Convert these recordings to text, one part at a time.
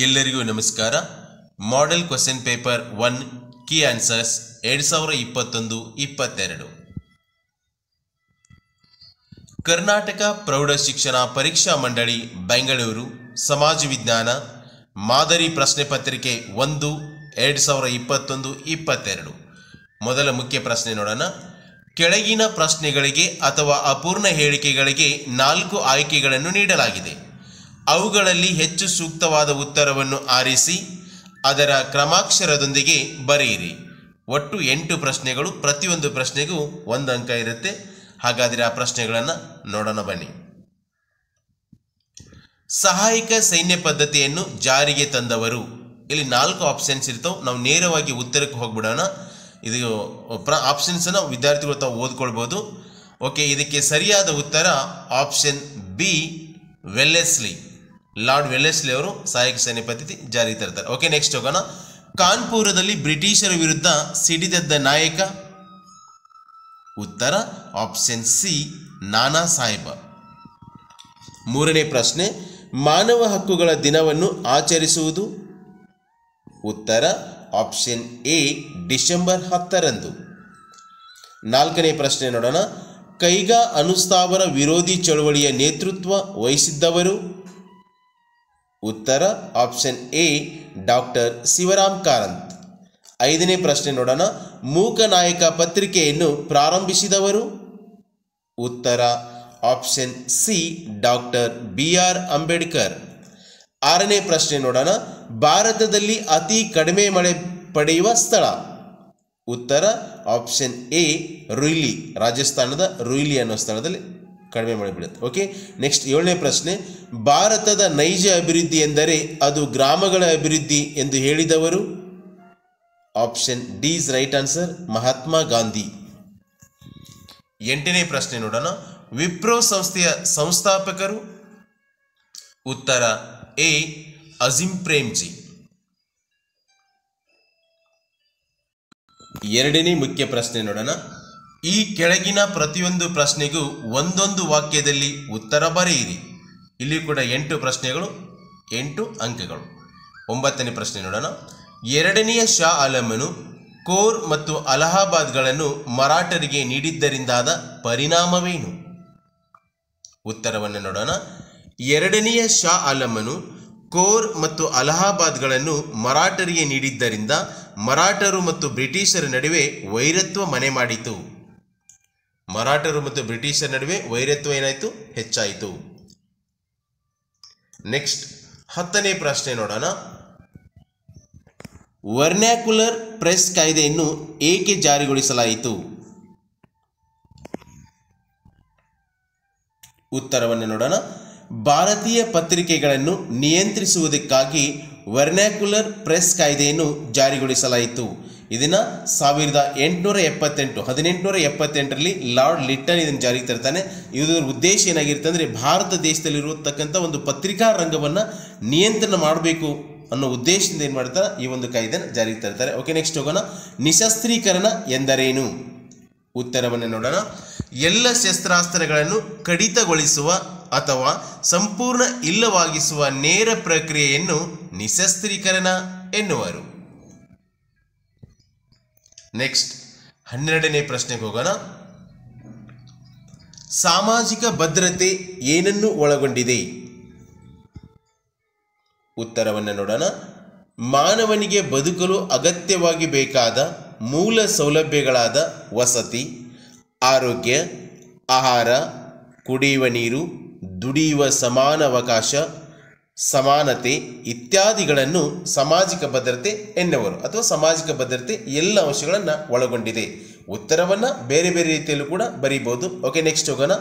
ಎಲ್ಲರಿಗೂ ನಮಸ್ಕಾರ. Model question paper one key answers ಎರಡು ಸಾವಿರ ಇಪ್ಪತ್ತೊಂದು, ಇಪ್ಪತ್ತೆರಡು. ಕರ್ನಾಟಕ ಪ್ರೌಢ ಶಿಕ್ಷಣ ಪರೀಕ್ಷಾ ಮಂಡಳಿ, ಬೆಂಗಳೂರು. ಸಮಾಜ ವಿಜ್ಞಾನ, ಮಾದರಿ ಪ್ರಶ್ನೆ ಪತ್ರಿಕೆ ಒಂದು, ಎರಡು ಸಾವಿರ ಇಪ್ಪತ್ತೊಂದು, ಇಪ್ಪತ್ತೆರಡು. ಮೊದಲ ಮುಖ್ಯ ಪ್ರಶ್ನೆ ನೋಡೋಣ. ಕೆಳಗಿನ ಪ್ರಶ್ನೆಗಳಿಗೆ ಅಥವಾ ಅಪೂರ್ಣ ಹೇಳಿಕೆಗಳಿಗೆ ನಾಲ್ಕು ಆಯ್ಕೆಗಳನ್ನು ನೀಡಲಾಗಿದೆ. ಅವುಗಳಲ್ಲಿ ಹೆಚ್ಚು ಸೂಕ್ತವಾದ ಉತ್ತರವನ್ನು ಆರಿಸಿ ಅದರ ಕ್ರಮಾಕ್ಷರದೊಂದಿಗೆ ಬರೆಯಿರಿ. ಒಟ್ಟು ಎಂಟು ಪ್ರಶ್ನೆಗಳು, ಪ್ರತಿಯೊಂದು ಪ್ರಶ್ನೆಗೂ ಒಂದು ಅಂಕ ಇರುತ್ತೆ. ಹಾಗಾದರೆ ಆ ಪ್ರಶ್ನೆಗಳನ್ನು ನೋಡೋಣ ಬನ್ನಿ. ಸಹಾಯಕ ಸೈನ್ಯ ಪದ್ಧತಿಯನ್ನು ಜಾರಿಗೆ ತಂದವರು. ಇಲ್ಲಿ ನಾಲ್ಕು ಆಪ್ಷನ್ಸ್ ಇರ್ತಾವೆ. ನಾವು ನೇರವಾಗಿ ಉತ್ತರಕ್ಕೆ ಹೋಗ್ಬಿಡೋಣ. ಇದು ಪ್ರ ಆಪ್ಷನ್ಸನ್ನು ವಿದ್ಯಾರ್ಥಿಗಳು ತಾವು ಓದ್ಕೊಳ್ಬೋದು. ಓಕೆ, ಇದಕ್ಕೆ ಸರಿಯಾದ ಉತ್ತರ option B, Wellesley. Lord Wellesley ಅವರು ಸಹಾಯಕ ಸೇನೆ ಪದ್ಧತಿ ಜಾರಿ ತರ್ತಾರೆ. ಓಕೆ ನೆಕ್ಸ್ಟ್ ಹೋಗೋಣ. ಕಾನ್ಪುರದಲ್ಲಿ ಬ್ರಿಟಿಷರ ವಿರುದ್ಧ ಸಿಡಿದದ್ದ ನಾಯಕ? ಉತ್ತರ ಆಪ್ಷನ್ ಸಿ ನಾನಾ ಸಾಹೇಬ. ಮೂರನೇ ಪ್ರಶ್ನೆ, ಮಾನವ ಹಕ್ಕುಗಳ ದಿನವನ್ನು ಆಚರಿಸುವುದು? ಉತ್ತರ ಆಪ್ಷನ್ ಎ ಡಿಸೆಂಬರ್ ಹತ್ತರಂದು. ನಾಲ್ಕನೇ ಪ್ರಶ್ನೆ ನೋಡೋಣ. ಕೈಗಾ ಅನುಸ್ಥಾವರ ವಿರೋಧಿ ಚಳುವಳಿಯ ನೇತೃತ್ವ ವಹಿಸಿದ್ದವರು? ಉತ್ತರ option A, doctor Shivaram Karanth. ಐದನೇ ಪ್ರಶ್ನೆ ನೋಡೋಣ ಮೂಕನಾಯಕ ಪತ್ರಿಕೆಯನ್ನು ಪ್ರಾರಂಭಿಸಿದವರು? ಉತ್ತರ option C, doctor B R Ambedkar. ಆರನೇ ಪ್ರಶ್ನೆ ನೋಡೋಣ ಭಾರತದಲ್ಲಿ ಅತಿ ಕಡಿಮೆ ಮಳೆ ಪಡೆಯುವ ಸ್ಥಳ? ಉತ್ತರ ಆಪ್ಷನ್ ಎ, ರುಯ್ಲಿ, ರಾಜಸ್ಥಾನದ ರುಯ್ಲಿ ಅನ್ನೋ ಸ್ಥಳದಲ್ಲಿ. ಕಡಿಮೆ ಮಾಡಿಬಿಡುತ್ತೆ. ಓಕೆ ನೆಕ್ಸ್ಟ್ ಏಳನೇ ಪ್ರಶ್ನೆ, ಭಾರತದ ನೈಜ ಅಭಿವೃದ್ಧಿ ಎಂದರೆ ಅದು ಗ್ರಾಮಗಳ ಅಭಿವೃದ್ಧಿ ಎಂದು ಹೇಳಿದವರು? Option D is right answer Mahatma Gandhi. ಎಂಟನೇ ಪ್ರಶ್ನೆ ನೋಡೋಣ. ವಿಪ್ರೋ ಸಂಸ್ಥೆಯ ಸಂಸ್ಥಾಪಕರು? ಉತ್ತರ, ಎ ಅಜಿಂ ಪ್ರೇಮ್ಜಿ. ಎರಡನೇ ಮುಖ್ಯ ಪ್ರಶ್ನೆ ನೋಡೋಣ. ಈ ಕೆಳಗಿನ ಪ್ರತಿಯೊಂದು ಪ್ರಶ್ನೆಗೂ ಒಂದೊಂದು ವಾಕ್ಯದಲ್ಲಿ ಉತ್ತರ ಬರೆಯಿರಿ. ಇಲ್ಲಿ ಕೂಡ ಎಂಟು ಪ್ರಶ್ನೆಗಳು, ಎಂಟು ಅಂಕಗಳು. ಒಂಬತ್ತನೇ ಪ್ರಶ್ನೆ ನೋಡೋಣ. ಎರಡನೆಯ ಶಾ ಆಲಮನು ಕೋರ್ ಮತ್ತು ಅಲಹಾಬಾದ್ಗಳನ್ನು ಮರಾಠರಿಗೆ ನೀಡಿದ್ದರಿಂದಾದ ಪರಿಣಾಮವೇನು? ಉತ್ತರವನ್ನು ನೋಡೋಣ. ಎರಡನೆಯ ಶಾ ಆಲಮನು ಕೋರ್ ಮತ್ತು ಅಲಹಾಬಾದ್ಗಳನ್ನು ಮರಾಠರಿಗೆ ನೀಡಿದ್ದರಿಂದ ಮರಾಠರು ಮತ್ತು ಬ್ರಿಟಿಷರ ನಡುವೆ ವೈರತ್ವ ಮನೆ ಮಾಡಿತು. ಮರಾಠರು ಮತ್ತು ಬ್ರಿಟಿಷರ ನಡುವೆ ವೈರತ್ವ ಏನಾಯಿತು? ಹೆಚ್ಚಾಯಿತು. ನೆಕ್ಸ್ಟ್ ಹತ್ತನೇ ಪ್ರಶ್ನೆ ನೋಡೋಣ. ವರ್ನ್ಯಾಕ್ಯುಲರ್ ಪ್ರೆಸ್ ಕಾಯ್ದೆಯನ್ನು ಏಕೆ ಜಾರಿಗೊಳಿಸಲಾಯಿತು? ಉತ್ತರವನ್ನು ನೋಡೋಣ. ಭಾರತೀಯ ಪತ್ರಿಕೆಗಳನ್ನು ನಿಯಂತ್ರಿಸುವುದಕ್ಕಾಗಿ ವರ್ನ್ಯಾಕ್ಯುಲರ್ ಪ್ರೆಸ್ ಕಾಯ್ದೆಯನ್ನು ಜಾರಿಗೊಳಿಸಲಾಯಿತು. ಇದನ್ನು ಸಾವಿರದ ಎಂಟುನೂರ ಎಪ್ಪತ್ತೆಂಟು, ಹದಿನೆಂಟುನೂರ ಎಪ್ಪತ್ತೆಂಟರಲ್ಲಿ ಲಾರ್ಡ್ ಲಿಟ್ಟನ್ ಇದನ್ನು ಜಾರಿಗೆ ತರ್ತಾನೆ. ಇದರ ಉದ್ದೇಶ ಏನಾಗಿರುತ್ತೆ ಅಂದರೆ ಭಾರತ ದೇಶದಲ್ಲಿರತಕ್ಕಂಥ ಒಂದು ಪತ್ರಿಕಾ ರಂಗವನ್ನು ನಿಯಂತ್ರಣ ಮಾಡಬೇಕು ಅನ್ನೋ ಉದ್ದೇಶದಿಂದ ಏನು ಮಾಡ್ತಾರೆ? ಈ ಒಂದು ಕಾಯ್ದೆನ ಜಾರಿಗೆ ತರ್ತಾರೆ. ಓಕೆ ನೆಕ್ಸ್ಟ್ ಹೋಗೋಣ. ನಿಶಸ್ತ್ರೀಕರಣ ಎಂದರೇನು? ಉತ್ತರವನ್ನು ನೋಡೋಣ. ಎಲ್ಲ ಶಸ್ತ್ರಾಸ್ತ್ರಗಳನ್ನು ಕಡಿತಗೊಳಿಸುವ ಅಥವಾ ಸಂಪೂರ್ಣ ಇಲ್ಲವಾಗಿಸುವ ನೇರ ಪ್ರಕ್ರಿಯೆಯನ್ನು ನಿಶಸ್ತ್ರೀಕರಣ ಎನ್ನುವರು. ನೆಕ್ಸ್ಟ್ ಹನ್ನೆರಡನೇ ಪ್ರಶ್ನೆಗೆ ಹೋಗೋಣ. ಸಾಮಾಜಿಕ ಭದ್ರತೆ ಏನನ್ನು ಒಳಗೊಂಡಿದೆ? ಉತ್ತರವನ್ನು ನೋಡೋಣ. ಮಾನವನಿಗೆ ಬದುಕಲು ಅಗತ್ಯವಾಗಿ ಬೇಕಾದ ಮೂಲ ಸೌಲಭ್ಯಗಳಾದ ವಸತಿ, ಆರೋಗ್ಯ, ಆಹಾರ, ಕುಡಿಯುವ ನೀರು, ದುಡಿಯುವ ಸಮಾನ ಅವಕಾಶ ಸಮಾನತೆ ಇತ್ಯಾದಿಗಳನ್ನು ಸಾಮಾಜಿಕ ಭದ್ರತೆ ಎನ್ನುವರು ಅಥವಾ ಸಾಮಾಜಿಕ ಭದ್ರತೆ ಎಲ್ಲ ಅಂಶಗಳನ್ನು ಒಳಗೊಂಡಿದೆ. ಉತ್ತರವನ್ನು ಬೇರೆ ಬೇರೆ ರೀತಿಯಲ್ಲೂ ಕೂಡ ಬರೀಬೋದು ಓಕೆ ನೆಕ್ಸ್ಟ್ ಹೋಗೋಣ.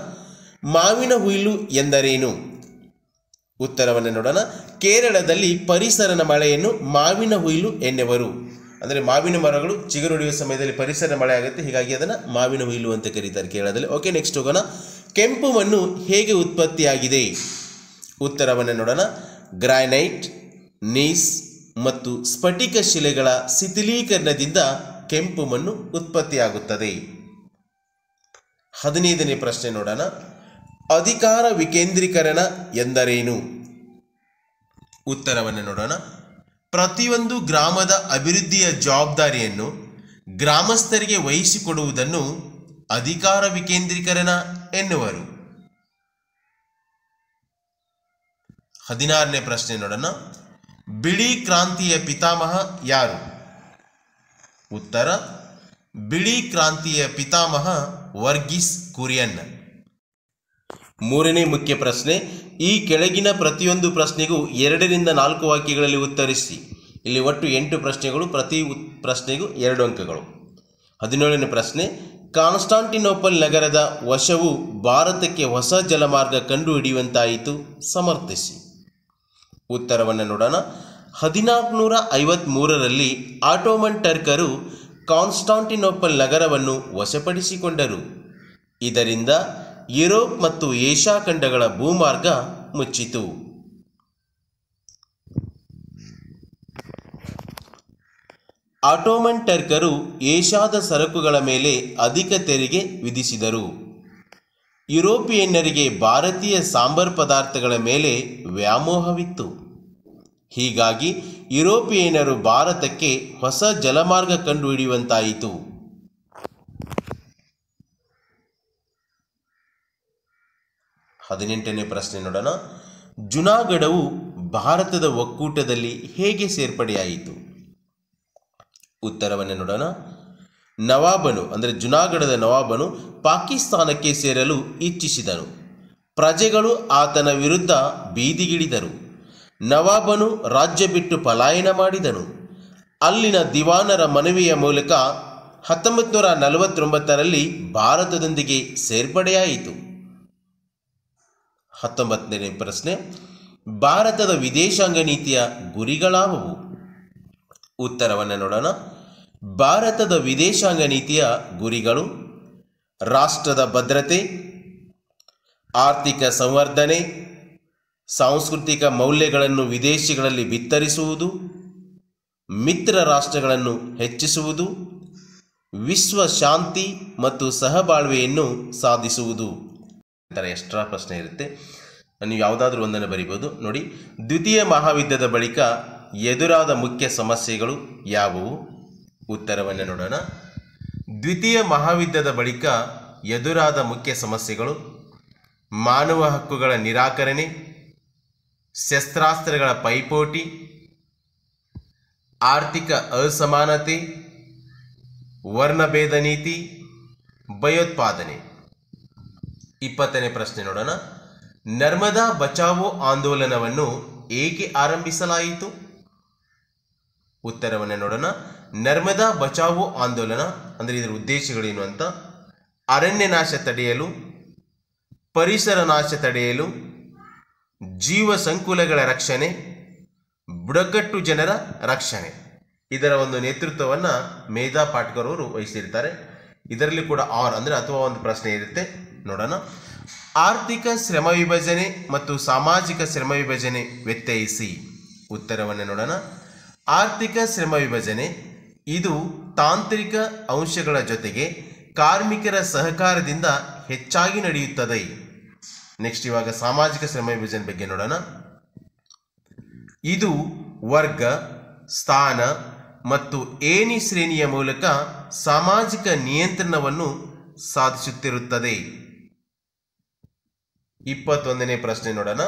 ಮಾವಿನ ಹುಯಿಲು ಎಂದರೇನು? ಉತ್ತರವನ್ನು ನೋಡೋಣ. ಕೇರಳದಲ್ಲಿ ಪರಿಸರನ ಮಳೆಯನ್ನು ಮಾವಿನ ಹುಯಿಲು ಎನ್ನುವರು. ಅಂದರೆ ಮಾವಿನ ಮರಗಳು ಚಿಗುರೊಡೆಯುವ ಸಮಯದಲ್ಲಿ ಪರಿಸರ ಮಳೆ ಆಗುತ್ತೆ. ಹೀಗಾಗಿ ಅದನ್ನು ಮಾವಿನ ಹುಯಿಲು ಅಂತ ಕರೀತಾರೆ ಕೇರಳದಲ್ಲಿ. ಓಕೆ ನೆಕ್ಸ್ಟ್ ಹೋಗೋಣ. ಕೆಂಪು ಮಣ್ಣು ಹೇಗೆ ಉತ್ಪತ್ತಿಯಾಗಿದೆ? ಉತ್ತರವನ್ನು ನೋಡೋಣ. ಗ್ರಾನೈಟ್, ನೀಸ್ ಮತ್ತು ಸ್ಫಟಿಕ ಶಿಲೆಗಳ ಶಿಥಿಲೀಕರಣದಿಂದ ಕೆಂಪು ಮಣ್ಣು ಉತ್ಪತ್ತಿಯಾಗುತ್ತದೆ. ಹದಿನೈದನೇ ಪ್ರಶ್ನೆ ನೋಡೋಣ. ಅಧಿಕಾರ ವಿಕೇಂದ್ರೀಕರಣ ಎಂದರೇನು? ಉತ್ತರವನ್ನು ನೋಡೋಣ. ಪ್ರತಿಯೊಂದು ಗ್ರಾಮದ ಅಭಿವೃದ್ಧಿಯ ಜವಾಬ್ದಾರಿಯನ್ನು ಗ್ರಾಮಸ್ಥರಿಗೆ ವಹಿಸಿಕೊಡುವುದನ್ನು ಅಧಿಕಾರ ವಿಕೇಂದ್ರೀಕರಣ ಎನ್ನುವರು. ಹದಿನಾರನೇ ಪ್ರಶ್ನೆ ನೋಡೋಣ. ಬಿಳಿ ಕ್ರಾಂತಿಯ ಪಿತಾಮಹ ಯಾರು? ಉತ್ತರ, ಬಿಳಿ ಕ್ರಾಂತಿಯ ಪಿತಾಮಹ ವರ್ಗೀಸ್ ಕುರಿಯನ್. ಮೂರನೇ ಮುಖ್ಯ ಪ್ರಶ್ನೆ, ಈ ಕೆಳಗಿನ ಪ್ರತಿಯೊಂದು ಪ್ರಶ್ನೆಗೂ ಎರಡರಿಂದ ನಾಲ್ಕು ವಾಕ್ಯಗಳಲ್ಲಿ ಉತ್ತರಿಸಿ. ಇಲ್ಲಿ ಒಟ್ಟು ಎಂಟು ಪ್ರಶ್ನೆಗಳು, ಪ್ರತಿ ಪ್ರಶ್ನೆಗೂ ಎರಡು ಅಂಕಗಳು. ಹದಿನೇಳನೇ ಪ್ರಶ್ನೆ, ಕಾನ್ಸ್ಟಾಂಟಿನೋಪಲ್ ನಗರದ ವಶವು ಭಾರತಕ್ಕೆ ಹೊಸ ಜಲಮಾರ್ಗ ಕಂಡುಹಿಡಿಯುವಂತಾಯಿತು, ಸಮರ್ಥಿಸಿ. ಉತ್ತರವನ್ನು ನೋಡೋಣ. ಹದಿನಾಲ್ಕುನೂರ ಐವತ್ತ್ಮೂರರಲ್ಲಿ ಆಟೋಮನ್ ಟರ್ಕರು ಕಾನ್ಸ್ಟಾಂಟಿನೋಪಲ್ ನಗರವನ್ನು ವಶಪಡಿಸಿಕೊಂಡರು. ಇದರಿಂದ ಯುರೋಪ್ ಮತ್ತು ಏಷ್ಯಾ ಖಂಡಗಳ ಭೂಮಾರ್ಗ ಮುಚ್ಚಿತು. ಆಟೋಮನ್ ಟರ್ಕರು ಏಷ್ಯಾದ ಸರಕುಗಳ ಮೇಲೆ ಅಧಿಕ ತೆರಿಗೆ ವಿಧಿಸಿದರು. ಯುರೋಪಿಯನ್ನರಿಗೆ ಭಾರತೀಯ ಸಾಂಬಾರ್ ಪದಾರ್ಥಗಳ ಮೇಲೆ ವ್ಯಾಮೋಹವಿತ್ತು. ಹೀಗಾಗಿ ಯುರೋಪಿಯನ್ನರು ಭಾರತಕ್ಕೆ ಹೊಸ ಜಲಮಾರ್ಗ ಕಂಡುಹಿಡಿಯುವಂತಾಯಿತು. ಹದಿನೆಂಟನೇ ಪ್ರಶ್ನೆ ನೋಡೋಣ. ಜುನಾಗಢವು ಭಾರತದ ಒಕ್ಕೂಟದಲ್ಲಿ ಹೇಗೆ ಸೇರ್ಪಡೆಯಾಯಿತು? ಉತ್ತರವನ್ನು ನೋಡೋಣ. ನವಾಬನು, ಅಂದರೆ ಜುನಾಗಢದ ನವಾಬನು, ಪಾಕಿಸ್ತಾನಕ್ಕೆ ಸೇರಲು ಇಚ್ಛಿಸಿದನು. ಪ್ರಜೆಗಳು ಆತನ ವಿರುದ್ಧ ಬೀದಿಗಿಳಿದರು. ನವಾಬನು ರಾಜ್ಯ ಬಿಟ್ಟು ಪಲಾಯನ ಮಾಡಿದನು. ಅಲ್ಲಿನ ದಿವಾನರ ಮನವಿಯ ಮೂಲಕ ಹತ್ತೊಂಬತ್ತು ನೂರ ನಲವತ್ತೊಂಬತ್ತರಲ್ಲಿ ಭಾರತದೊಂದಿಗೆ ಸೇರ್ಪಡೆಯಾಯಿತು. ಹತ್ತೊಂಬತ್ತನೇ ಪ್ರಶ್ನೆ, ಭಾರತದ ವಿದೇಶಾಂಗ ನೀತಿಯ ಗುರಿಗಳಾವವು? ಉತ್ತರವನ್ನು ನೋಡೋಣ. ಭಾರತದ ವಿದೇಶಾಂಗ ನೀತಿಯ ಗುರಿಗಳು, ರಾಷ್ಟ್ರದ ಭದ್ರತೆ, ಆರ್ಥಿಕ ಸಂವರ್ಧನೆ, ಸಾಂಸ್ಕೃತಿಕ ಮೌಲ್ಯಗಳನ್ನು ವಿದೇಶಿಗಳಲ್ಲಿ ಬಿತ್ತರಿಸುವುದು, ಮಿತ್ರ ರಾಷ್ಟ್ರಗಳನ್ನು ಹೆಚ್ಚಿಸುವುದು, ವಿಶ್ವ ಶಾಂತಿ ಮತ್ತು ಸಹಬಾಳ್ವೆಯನ್ನು ಸಾಧಿಸುವುದು. ಥರ ಎಕ್ಸ್ಟ್ರಾ ಪ್ರಶ್ನೆ ಇರುತ್ತೆ. ನೀವು ಯಾವುದಾದ್ರೂ ಒಂದನ್ನು ಬರಿಬೋದು ನೋಡಿ, ದ್ವಿತೀಯ ಮಹಾಯುದ್ಧದ ಬಳಿಕ ಎದುರಾದ ಮುಖ್ಯ ಸಮಸ್ಯೆಗಳು ಯಾವುವು? ಉತ್ತರವನ್ನು ನೋಡೋಣ. ದ್ವಿತೀಯ ಮಹಾಯುದ್ಧದ ಬಳಿಕ ಎದುರಾದ ಮುಖ್ಯ ಸಮಸ್ಯೆಗಳು. ಮಾನವ ಹಕ್ಕುಗಳ ನಿರಾಕರಣೆ. ಶಸ್ತ್ರಾಸ್ತ್ರಗಳ ಪೈಪೋಟಿ. ಆರ್ಥಿಕ ಅಸಮಾನತೆ. ವರ್ಣಭೇದ ನೀತಿ. ಭಯೋತ್ಪಾದನೆ. ಇಪ್ಪತ್ತನೇ ಪ್ರಶ್ನೆ ನೋಡೋಣ. ನರ್ಮದಾ ಬಚಾವೋ ಆಂದೋಲನವನ್ನು ಏಕೆ ಆರಂಭಿಸಲಾಯಿತು? ಉತ್ತರವನ್ನು ನೋಡೋಣ. ನರ್ಮದಾ ಬಚಾವೋ ಆಂದೋಲನ, ಅಂದರೆ ಇದರ ಉದ್ದೇಶಗಳೇನು ಅಂತ? ಅರಣ್ಯ ನಾಶ ತಡೆಯಲು ಪರಿಸರ ನಾಶ ತಡೆಯಲು, ಜೀವ ಸಂಕುಲಗಳ ರಕ್ಷಣೆ, ಬುಡಕಟ್ಟು ಜನರ ರಕ್ಷಣೆ. ಇದರ ಒಂದು ನೇತೃತ್ವವನ್ನು ಮೇಧಾ ಪಾಟ್ಕರ್ ಅವರು ವಹಿಸಿರ್ತಾರೆ ಇದರಲ್ಲಿ ಕೂಡ ಆರ್ ಅಂದರೆ ಅಥವಾ ಒಂದು ಪ್ರಶ್ನೆ ಇರುತ್ತೆ. ನೋಡೋಣ. ಆರ್ಥಿಕ ಶ್ರಮ ವಿಭಜನೆ ಮತ್ತು ಸಾಮಾಜಿಕ ಶ್ರಮ ವಿಭಜನೆ ವ್ಯತ್ಯಯಿಸಿ. ಉತ್ತರವನ್ನು ನೋಡೋಣ. ಆರ್ಥಿಕ ಶ್ರಮ ವಿಭಜನೆ ಇದು ತಾಂತ್ರಿಕ ಅಂಶಗಳ ಜೊತೆಗೆ ಕಾರ್ಮಿಕರ ಸಹಕಾರದಿಂದ ಹೆಚ್ಚಾಗಿ ನಡೆಯುತ್ತದೆ. ನೆಕ್ಸ್ಟ್ ಇವಾಗ ಸಾಮಾಜಿಕ ಶ್ರಮ ವಿಭಜನೆ ಬಗ್ಗೆ ನೋಡೋಣ. ಇದು ವರ್ಗ, ಸ್ಥಾನ ಮತ್ತು ಏಣಿ ಶ್ರೇಣಿಯ ಮೂಲಕ ಸಾಮಾಜಿಕ ನಿಯಂತ್ರಣವನ್ನು ಸಾಧಿಸುತ್ತಿರುತ್ತದೆ. ಇಪ್ಪತ್ತೊಂದನೇ ಪ್ರಶ್ನೆ ನೋಡೋಣ.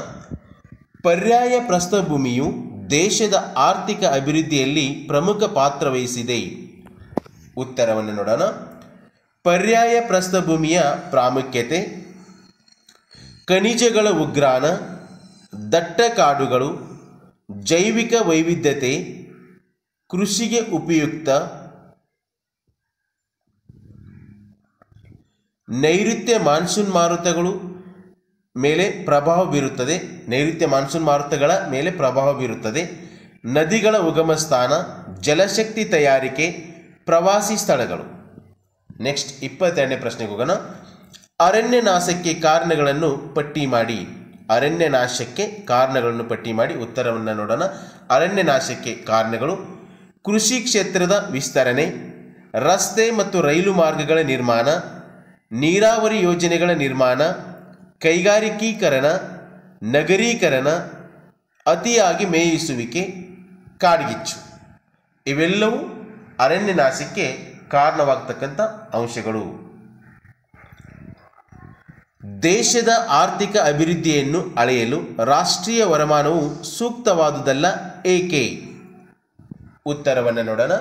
ಪರ್ಯಾಯ ಪ್ರಸ್ಥಭೂಮಿಯು ದೇಶದ ಆರ್ಥಿಕ ಅಭಿವೃದ್ಧಿಯಲ್ಲಿ ಪ್ರಮುಖ ಪಾತ್ರ ವಹಿಸಿದೆ. ಉತ್ತರವನ್ನು ನೋಡೋಣ. ಪರ್ಯಾಯ ಪ್ರಸ್ಥಭೂಮಿಯ ಪ್ರಾಮುಖ್ಯತೆ. ಖನಿಜಗಳ ಉಗ್ರಾಣ. ದಟ್ಟ ಕಾಡುಗಳು ಜೈವಿಕ ವೈವಿಧ್ಯತೆ. ಕೃಷಿಗೆ ಉಪಯುಕ್ತ. ನೈಋತ್ಯ ಮಾನ್ಸೂನ್ ಮಾರುತಗಳು. ಮೇಲೆ ಪ್ರಭಾವ ಬೀರುತ್ತದೆ. ನೈಋತ್ಯ ಮಾನ್ಸೂನ್ ಮಾರುತಗಳ ಮೇಲೆ ಪ್ರಭಾವ ಬೀರುತ್ತದೆ. ನದಿಗಳ ಉಗಮ ಸ್ಥಾನ ಜಲಶಕ್ತಿ ತಯಾರಿಕೆ, ಪ್ರವಾಸಿ ಸ್ಥಳಗಳು. ನೆಕ್ಸ್ಟ್ ಇಪ್ಪತ್ತೆರಡನೇ ಪ್ರಶ್ನೆಗೆ ಹೋಗೋಣ. ಅರಣ್ಯ ನಾಶಕ್ಕೆ ಕಾರಣಗಳನ್ನು ಪಟ್ಟಿ ಮಾಡಿ. ಅರಣ್ಯ ನಾಶಕ್ಕೆ ಕಾರಣಗಳನ್ನು ಪಟ್ಟಿ ಮಾಡಿ ಉತ್ತರವನ್ನು ನೋಡೋಣ. ಅರಣ್ಯ ನಾಶಕ್ಕೆ ಕಾರಣಗಳು ಕೃಷಿ ಕ್ಷೇತ್ರದ ವಿಸ್ತರಣೆ, ರಸ್ತೆ ಮತ್ತು ರೈಲು ಮಾರ್ಗಗಳ ನಿರ್ಮಾಣ, ನೀರಾವರಿ ಯೋಜನೆಗಳ ನಿರ್ಮಾಣ ಕೈಗಾರಿಕೀಕರಣ, ನಗರೀಕರಣ, ಅತಿಯಾಗಿ ಮೇಯಿಸುವಿಕೆ, ಕಾಡ್ಗಿಚ್ಚು. ಇವೆಲ್ಲವೂ ಅರಣ್ಯ ನಾಶಕ್ಕೆ ಕಾರಣವಾಗ್ತಕ್ಕಂಥ ಅಂಶಗಳು. ದೇಶದ ಆರ್ಥಿಕ ಅಭಿವೃದ್ಧಿಯನ್ನು ಅಳೆಯಲು ರಾಷ್ಟ್ರೀಯ ವರಮಾನವು ಸೂಕ್ತವಾದುದಲ್ಲ ಏಕೆ? ಉತ್ತರವನ್ನು ನೋಡೋಣ.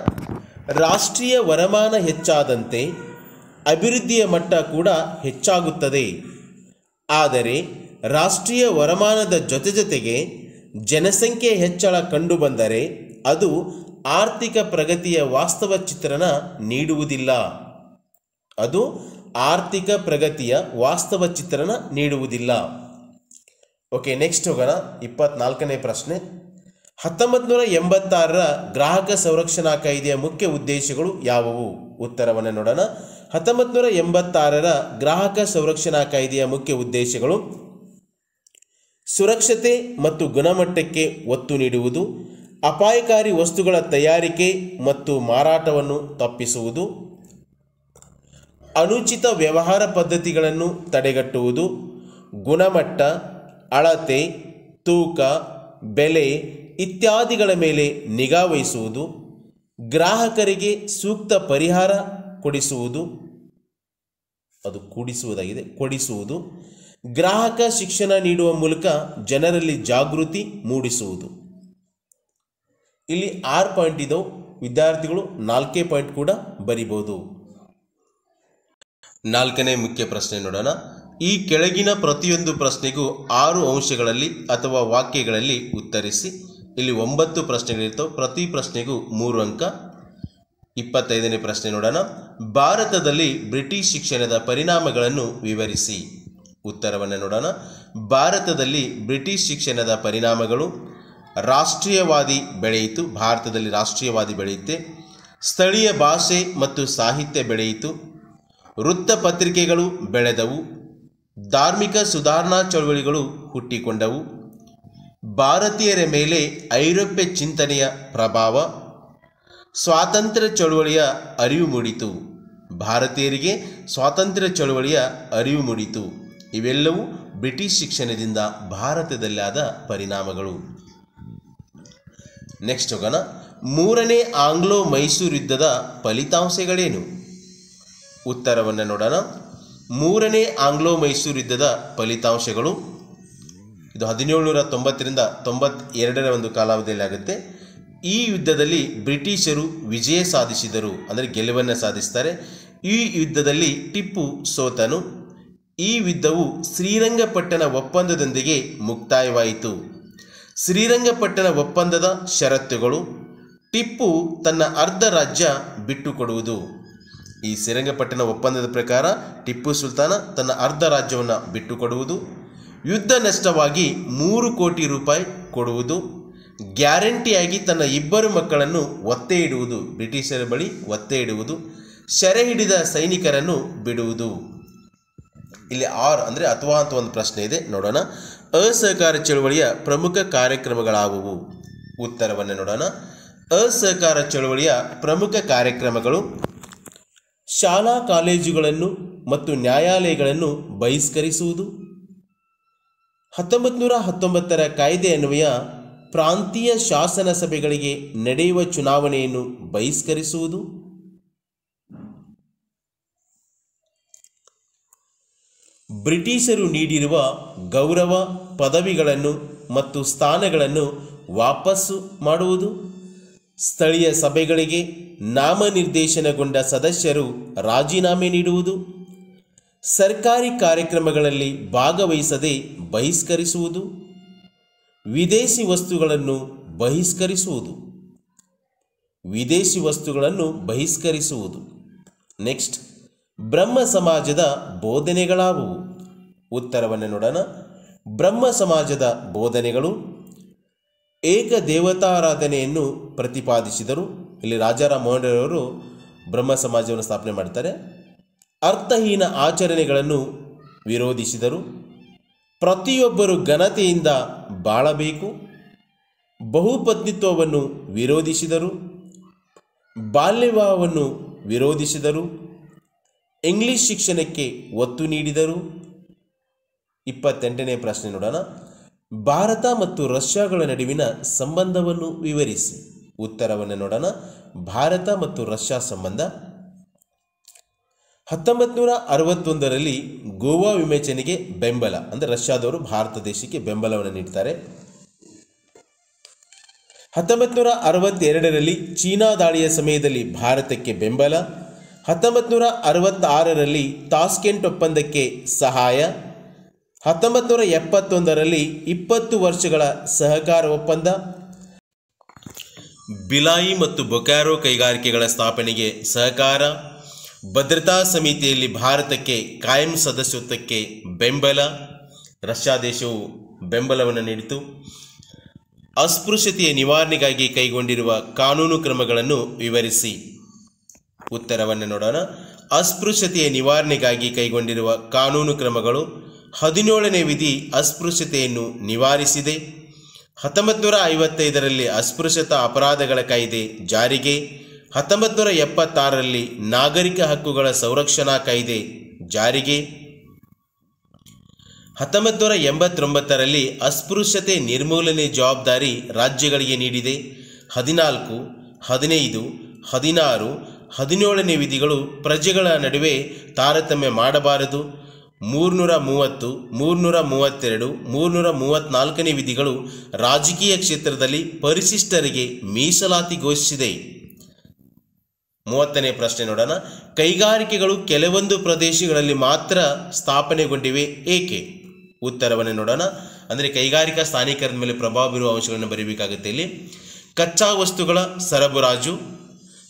ರಾಷ್ಟ್ರೀಯ ವರಮಾನ ಹೆಚ್ಚಾದಂತೆ ಅಭಿವೃದ್ಧಿಯ ಮಟ್ಟ ಕೂಡ ಹೆಚ್ಚಾಗುತ್ತದೆ. ಆದರೆ ರಾಷ್ಟ್ರೀಯ ವರಮಾನದ ಜೊತೆ ಜೊತೆಗೆ ಜನಸಂಖ್ಯೆ ಹೆಚ್ಚಳ ಕಂಡುಬಂದರೆ ಅದು ಆರ್ಥಿಕ ಪ್ರಗತಿಯ ವಾಸ್ತವ ಚಿತ್ರಣ ನೀಡುವುದಿಲ್ಲ. ಅದು ಆರ್ಥಿಕ ಪ್ರಗತಿಯ ವಾಸ್ತವ ಚಿತ್ರಣ ನೀಡುವುದಿಲ್ಲ. ಓಕೆ ನೆಕ್ಸ್ಟ್ ಹೋಗೋಣ. ಇಪ್ಪತ್ನಾಲ್ಕನೇ ಪ್ರಶ್ನೆ. ಹತ್ತೊಂಬತ್ತು ನೂರ ಎಂಬತ್ತಾರರ ಗ್ರಾಹಕ ಸಂರಕ್ಷಣಾ ಕಾಯ್ದೆಯ ಮುಖ್ಯ ಉದ್ದೇಶಗಳು ಯಾವುವು? ಉತ್ತರವನ್ನು ನೋಡೋಣ. ಹತ್ತೊಂಬತ್ತು ನೂರ ಎಂಬತ್ತಾರರ ಗ್ರಾಹಕ ಸಂರಕ್ಷಣಾ ಕಾಯ್ದೆಯ ಮುಖ್ಯ ಉದ್ದೇಶಗಳು. ಸುರಕ್ಷತೆ ಮತ್ತು ಗುಣಮಟ್ಟಕ್ಕೆ ಒತ್ತು ನೀಡುವುದು, ಅಪಾಯಕಾರಿ ವಸ್ತುಗಳ ತಯಾರಿಕೆ ಮತ್ತು ಮಾರಾಟವನ್ನು ತಪ್ಪಿಸುವುದು, ಅನುಚಿತ ವ್ಯವಹಾರ ಪದ್ಧತಿಗಳನ್ನು ತಡೆಗಟ್ಟುವುದು, ಗುಣಮಟ್ಟ, ಅಳತೆ, ತೂಕ, ಬೆಲೆ ಇತ್ಯಾದಿಗಳ ಮೇಲೆ ನಿಗಾ ವಹಿಸುವುದು, ಗ್ರಾಹಕರಿಗೆ ಸೂಕ್ತ ಪರಿಹಾರ ಕೊಡಿಸುವುದು, ಅದು ಕೂಡಿಸುವುದಾಗಿದೆ, ಕೊಡಿಸುವುದು. ಗ್ರಾಹಕ ಶಿಕ್ಷಣ ನೀಡುವ ಮೂಲಕ ಜನರಲ್ಲಿ ಜಾಗೃತಿ ಮೂಡಿಸುವುದು. ಇಲ್ಲಿ ಆರು ಪಾಯಿಂಟ್ ಇದ್ದವು ವಿದ್ಯಾರ್ಥಿಗಳು ನಾಲ್ಕೇ ಪಾಯಿಂಟ್ ಕೂಡ ಬರಿಬೋದು ನಾಲ್ಕನೇ ಮುಖ್ಯ ಪ್ರಶ್ನೆ ನೋಡೋಣ. ಈ ಕೆಳಗಿನ ಪ್ರತಿಯೊಂದು ಪ್ರಶ್ನೆಗೂ ಆರು ಅಂಶಗಳಲ್ಲಿ ಅಥವಾ ವಾಕ್ಯಗಳಲ್ಲಿ ಉತ್ತರಿಸಿ. ಇಲ್ಲಿ ಒಂಬತ್ತು ಪ್ರಶ್ನೆಗಳಿರ್ತವೆ, ಪ್ರತಿ ಪ್ರಶ್ನೆಗೂ ಮೂರು ಅಂಕ. ಇಪ್ಪತ್ತೈದನೇ ಪ್ರಶ್ನೆ ನೋಡೋಣ. ಭಾರತದಲ್ಲಿ ಬ್ರಿಟಿಷ್ ಶಿಕ್ಷಣದ ಪರಿಣಾಮಗಳನ್ನು ವಿವರಿಸಿ. ಉತ್ತರವನ್ನು ನೋಡೋಣ. ಭಾರತದಲ್ಲಿ ಬ್ರಿಟಿಷ್ ಶಿಕ್ಷಣದ ಪರಿಣಾಮಗಳು ರಾಷ್ಟ್ರೀಯವಾದಿ ಬೆಳೆಯಿತು. ಭಾರತದಲ್ಲಿ ರಾಷ್ಟ್ರೀಯವಾದಿ ಬೆಳೆಯುತ್ತೆ. ಸ್ಥಳೀಯ ಭಾಷೆ ಮತ್ತು ಸಾಹಿತ್ಯ ಬೆಳೆಯಿತು. ವೃತ್ತಪತ್ರಿಕೆಗಳು ಬೆಳೆದವು. ಧಾರ್ಮಿಕ ಸುಧಾರಣಾ ಚಳವಳಿಗಳು ಹುಟ್ಟಿಕೊಂಡವು. ಭಾರತೀಯರ ಮೇಲೆ ಐರೋಪ್ಯ ಚಿಂತನೆಯ ಪ್ರಭಾವ. ಸ್ವಾತಂತ್ರ್ಯ ಚಳುವಳಿಯ ಅರಿವು ಮೂಡಿತು. ಭಾರತೀಯರಿಗೆ ಸ್ವಾತಂತ್ರ್ಯ ಚಳುವಳಿಯ ಅರಿವು ಮೂಡಿತು. ಇವೆಲ್ಲವೂ ಬ್ರಿಟಿಷ್ ಶಿಕ್ಷಣದಿಂದ ಭಾರತದಲ್ಲಾದ ಪರಿಣಾಮಗಳು. ನೆಕ್ಸ್ಟ್ ಹೋಗೋಣ. ಮೂರನೇ ಆಂಗ್ಲೋ ಮೈಸೂರು ಯುದ್ಧದ ಫಲಿತಾಂಶಗಳೇನು? ಉತ್ತರವನ್ನು ನೋಡೋಣ. ಮೂರನೇ ಆಂಗ್ಲೋ ಮೈಸೂರು ಯುದ್ಧದ ಫಲಿತಾಂಶಗಳು. ಇದು ಹದಿನೇಳುನೂರ ತೊಂಬತ್ತರಿಂದ ತೊಂಬತ್ತೆರಡರ ಒಂದು ಕಾಲಾವಧಿಯಲ್ಲಿ ಆಗುತ್ತೆ. ಈ ಯುದ್ಧದಲ್ಲಿ ಬ್ರಿಟಿಷರು ವಿಜಯ ಸಾಧಿಸಿದರು. ಅಂದರೆ ಗೆಲುವನ್ನು ಸಾಧಿಸ್ತಾರೆ. ಈ ಯುದ್ಧದಲ್ಲಿ ಟಿಪ್ಪು ಸೋತನು. ಈ ಯುದ್ಧವು ಶ್ರೀರಂಗಪಟ್ಟಣ ಒಪ್ಪಂದದೊಂದಿಗೆ ಮುಕ್ತಾಯವಾಯಿತು. ಶ್ರೀರಂಗಪಟ್ಟಣ ಒಪ್ಪಂದದ ಷರತ್ತುಗಳು, ಟಿಪ್ಪು ತನ್ನ ಅರ್ಧ ರಾಜ್ಯ ಬಿಟ್ಟುಕೊಡುವುದು. ಈ ಶ್ರೀರಂಗಪಟ್ಟಣ ಒಪ್ಪಂದದ ಪ್ರಕಾರ ಟಿಪ್ಪು ಸುಲ್ತಾನ ತನ್ನ ಅರ್ಧ ರಾಜ್ಯವನ್ನು ಬಿಟ್ಟುಕೊಡುವುದು. ಯುದ್ಧ ನಷ್ಟವಾಗಿ ಮೂರು ಕೋಟಿ ರೂಪಾಯಿ ಕೊಡುವುದು. ಗ್ಯಾರಂಟಿಯಾಗಿ ತನ್ನ ಇಬ್ಬರು ಮಕ್ಕಳನ್ನು ಒತ್ತೆ ಇಡುವುದು ಬ್ರಿಟಿಷರ ಬಳಿ ಒತ್ತೆ ಇಡುವುದು ಸೆರೆ ಹಿಡಿದ ಸೈನಿಕರನ್ನು ಬಿಡುವುದು. ಇಲ್ಲಿ ಆರ್ ಅಂದರೆ ಅಥವಾ ಅಂತ ಒಂದು ಪ್ರಶ್ನೆ ಇದೆ, ನೋಡೋಣ. ಅಸಹಕಾರ ಚಳುವಳಿಯ ಪ್ರಮುಖ ಕಾರ್ಯಕ್ರಮಗಳಾವುವು? ಉತ್ತರವನ್ನು ನೋಡೋಣ. ಅಸಹಕಾರ ಚಳುವಳಿಯ ಪ್ರಮುಖ ಕಾರ್ಯಕ್ರಮಗಳು ಶಾಲಾ ಕಾಲೇಜುಗಳನ್ನು ಮತ್ತು ನ್ಯಾಯಾಲಯಗಳನ್ನು ಬಹಿಷ್ಕರಿಸುವುದು. ಹತ್ತೊಂಬತ್ತು ನೂರ ಹತ್ತೊಂಬತ್ತರ ಕಾಯ್ದೆ ಅನ್ವಯ ಪ್ರಾಂತೀಯ ಶಾಸನ ಸಭೆಗಳಿಗೆ ನಡೆಯುವ ಚುನಾವಣೆಯನ್ನು ಬಹಿಷ್ಕರಿಸುವುದು. ಬ್ರಿಟಿಷರು ನೀಡಿರುವ ಗೌರವ, ಪದವಿಗಳನ್ನು ಮತ್ತು ಸ್ಥಾನಗಳನ್ನು ವಾಪಸ್ಸು ಮಾಡುವುದು? ಸ್ಥಳೀಯ ಸಭೆಗಳಿಗೆ ನಾಮನಿರ್ದೇಶನಗೊಂಡ ಸದಸ್ಯರು ರಾಜೀನಾಮೆ ನೀಡುವುದು? ಸರ್ಕಾರಿ ಕಾರ್ಯಕ್ರಮಗಳಲ್ಲಿ ಭಾಗವಹಿಸದೆ ಬಹಿಷ್ಕರಿಸುವುದು? ವಿದೇಶಿ ವಸ್ತುಗಳನ್ನು ಬಹಿಷ್ಕರಿಸುವುದು? ವಿದೇಶಿ ವಸ್ತುಗಳನ್ನು ಬಹಿಷ್ಕರಿಸುವುದು? ನೆಕ್ಸ್ಟ್. ಬ್ರಹ್ಮ ಸಮಾಜದ ಬೋಧನೆಗಳಾವುವು. ಉತ್ತರವನ್ನು ನೋಡೋಣ. ಬ್ರಹ್ಮ ಸಮಾಜದ ಬೋಧನೆಗಳು. ಏಕ ದೇವತಾರಾಧನೆಯನ್ನು ಪ್ರತಿಪಾದಿಸಿದರು. ಇಲ್ಲಿ ರಾಜಾರಾಮ್ ಮೋಹನ್ ಅವರು ಬ್ರಹ್ಮ ಸಮಾಜವನ್ನು ಸ್ಥಾಪನೆ ಮಾಡ್ತಾರೆ. ಅರ್ಥಹೀನ ಆಚರಣೆಗಳನ್ನು ವಿರೋಧಿಸಿದರು. ಪ್ರತಿಯೊಬ್ಬರು ಘನತೆಯಿಂದ ಬಾಳಬೇಕು. ಬಹುಪತ್ನಿತ್ವವನ್ನು ವಿರೋಧಿಸಿದರು. ಬಾಲ್ಯವಿವಾಹವನ್ನು ವಿರೋಧಿಸಿದರು. ಇಂಗ್ಲಿಷ್ ಶಿಕ್ಷಣಕ್ಕೆ ಒತ್ತು ನೀಡಿದರು. ಇಪ್ಪತ್ತೆಂಟನೇ ಪ್ರಶ್ನೆ ನೋಡೋಣ. ಭಾರತ ಮತ್ತು ರಷ್ಯಾಗಳ ನಡುವಿನ ಸಂಬಂಧವನ್ನು ವಿವರಿಸಿ. ಉತ್ತರವನ್ನು ನೋಡೋಣ. ಭಾರತ ಮತ್ತು ರಷ್ಯಾ ಸಂಬಂಧ. ಹತ್ತೊಂಬತ್ತು ನೂರ ಅರವತ್ತೊಂದರಲ್ಲಿ ಗೋವಾ ವಿಮೋಚನೆಗೆ ಬೆಂಬಲ, ಅಂದರೆ ರಷ್ಯಾದವರು ಭಾರತ ದೇಶಕ್ಕೆ ಬೆಂಬಲವನ್ನು ನೀಡ್ತಾರೆ. ಹತ್ತೊಂಬತ್ತು ನೂರ ಅರವತ್ತೆರಡರಲ್ಲಿ ಚೀನಾ ದಾಳಿಯ ಸಮಯದಲ್ಲಿ ಭಾರತಕ್ಕೆ ಬೆಂಬಲ ಹತ್ತೊಂಬತ್ತು ನೂರ ಅರವತ್ತಾರರಲ್ಲಿ ತಾಸ್ಕೆಂಟ್ ಒಪ್ಪಂದಕ್ಕೆ ಸಹಾಯ. ಹತ್ತೊಂಬತ್ತು ನೂರ ಎಪ್ಪತ್ತೊಂದರಲ್ಲಿ ಇಪ್ಪತ್ತು ವರ್ಷಗಳ ಸಹಕಾರ ಒಪ್ಪಂದ. ಬಿಲಾಯಿ ಮತ್ತು ಬೊಕ್ಯಾರೋ ಕೈಗಾರಿಕೆಗಳ ಸ್ಥಾಪನೆಗೆ ಸಹಕಾರ. ಭದ್ರತಾ ಸಮಿತಿಯಲ್ಲಿ ಭಾರತಕ್ಕೆ ಕಾಯಂ ಸದಸ್ಯತ್ವಕ್ಕೆ ಬೆಂಬಲ. ರಷ್ಯಾ ದೇಶವು ಬೆಂಬಲವನ್ನು ನೀಡಿತು. ಅಸ್ಪೃಶ್ಯತೆಯ ನಿವಾರಣೆಗಾಗಿ ಕೈಗೊಂಡಿರುವ ಕಾನೂನು ಕ್ರಮಗಳನ್ನು ವಿವರಿಸಿ. ಉತ್ತರವನ್ನು ನೋಡೋಣ. ಅಸ್ಪೃಶ್ಯತೆಯ ನಿವಾರಣೆಗಾಗಿ ಕೈಗೊಂಡಿರುವ ಕಾನೂನು ಕ್ರಮಗಳು. ಹದಿನೇಳನೇ ವಿಧಿ ಅಸ್ಪೃಶ್ಯತೆಯನ್ನು ನಿವಾರಿಸಿದೆ. ಹತ್ತೊಂಬತ್ತು ನೂರ ಐವತ್ತೈದರಲ್ಲಿ ಅಸ್ಪೃಶ್ಯತಾ ಅಪರಾಧಗಳ ಕಾಯ್ದೆ ಜಾರಿಗೆ. ಹತ್ತೊಂಬತ್ತು ನೂರ ಎಪ್ಪತ್ತಾರರಲ್ಲಿ ನಾಗರಿಕ ಹಕ್ಕುಗಳ ಸಂರಕ್ಷಣಾ ಕಾಯ್ದೆ ಜಾರಿಗೆ. ಹತ್ತೊಂಬತ್ತು ನೂರ ಎಂಬತ್ತೊಂಬತ್ತರಲ್ಲಿ ಅಸ್ಪೃಶ್ಯತೆ ನಿರ್ಮೂಲನೆ ಜವಾಬ್ದಾರಿ ರಾಜ್ಯಗಳಿಗೆ ನೀಡಿದೆ. ಹದಿನಾಲ್ಕು, ಹದಿನೈದು, ಹದಿನಾರು ಹದಿನೇಳನೇ ವಿಧಿಗಳು ಪ್ರಜೆಗಳ ನಡುವೆ ತಾರತಮ್ಯ ಮಾಡಬಾರದು. ಮೂರ್ನೂರ ಮೂವತ್ತು, ಮೂರ್ನೂರ ಮೂವತ್ತೆರಡು, ಮೂರ್ನೂರ ಮೂವತ್ತ್ನಾಲ್ಕನೇ ವಿಧಿಗಳು ರಾಜಕೀಯ ಕ್ಷೇತ್ರದಲ್ಲಿ ಪರಿಶಿಷ್ಟರಿಗೆ ಮೀಸಲಾತಿ ಘೋಷಿಸಿದೆ. ಮೂವತ್ತನೇ ಪ್ರಶ್ನೆ ನೋಡೋಣ. ಕೈಗಾರಿಕೆಗಳು ಕೆಲವೊಂದು ಪ್ರದೇಶಗಳಲ್ಲಿ ಮಾತ್ರ ಸ್ಥಾಪನೆಗೊಂಡಿವೆ ಏಕೆ? ಉತ್ತರವನ್ನು ನೋಡೋಣ. ಅಂದರೆ ಕೈಗಾರಿಕಾ ಸ್ಥಾನೀಕರಣದ ಮೇಲೆ ಪ್ರಭಾವ ಬೀರುವ ಅಂಶಗಳನ್ನು ಬರೀಬೇಕಾಗುತ್ತೆ ಇಲ್ಲಿ. ಕಚ್ಚಾ ವಸ್ತುಗಳ ಸರಬರಾಜು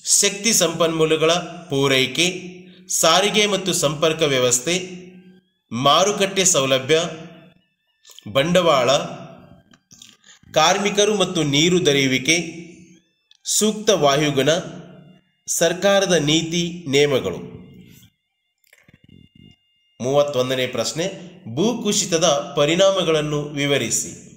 ಶಕ್ತಿ ಸಂಪನ್ಮೂಲಗಳ ಪೂರೈಕೆ, ಸಾರಿಗೆ ಮತ್ತು ಸಂಪರ್ಕ ವ್ಯವಸ್ಥೆ, ಮಾರುಕಟ್ಟೆ ಸೌಲಭ್ಯ, ಬಂಡವಾಳ, ಕಾರ್ಮಿಕರು ಮತ್ತು ನೀರು ದೊರೆಯುವಿಕೆ, ಸೂಕ್ತ ವಾಯುಗುಣ, ಸರ್ಕಾರದ ನೀತಿ ನಿಯಮಗಳು. ಮೂವತ್ತೊಂದನೇ ಪ್ರಶ್ನೆ, ಭೂಕುಸಿತದ ಪರಿಣಾಮಗಳನ್ನು ವಿವರಿಸಿ.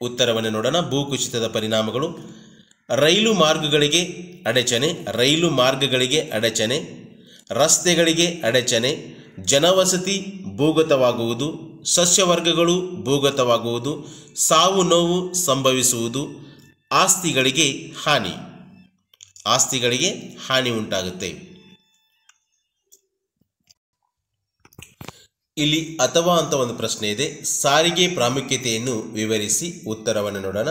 ಉತ್ತರವನ್ನು ನೋಡೋಣ. ಭೂಕುಸಿತದ ಪರಿಣಾಮಗಳು ರೈಲು ಮಾರ್ಗಗಳಿಗೆ ಅಡಚಣೆ, ರೈಲು ಮಾರ್ಗಗಳಿಗೆ ಅಡಚಣೆ, ರಸ್ತೆಗಳಿಗೆ ಅಡಚಣೆ, ಜನವಸತಿ ಭೂಗತವಾಗುವುದು, ಸಸ್ಯವರ್ಗಗಳು ಭೂಗತವಾಗುವುದು, ಸಾವು ನೋವು ಸಂಭವಿಸುವುದು, ಆಸ್ತಿಗಳಿಗೆ ಹಾನಿ. ಆಸ್ತಿಗಳಿಗೆ ಹಾನಿ ಉಂಟಾಗುತ್ತೆ. ಇಲ್ಲಿ ಅಥವಾ ಅಂತ ಒಂದು ಪ್ರಶ್ನೆ ಇದೆ. ಸಾರಿಗೆ ಪ್ರಾಮುಖ್ಯತೆಯನ್ನು ವಿವರಿಸಿ ಉತ್ತರವನ್ನು ನೋಡೋಣ.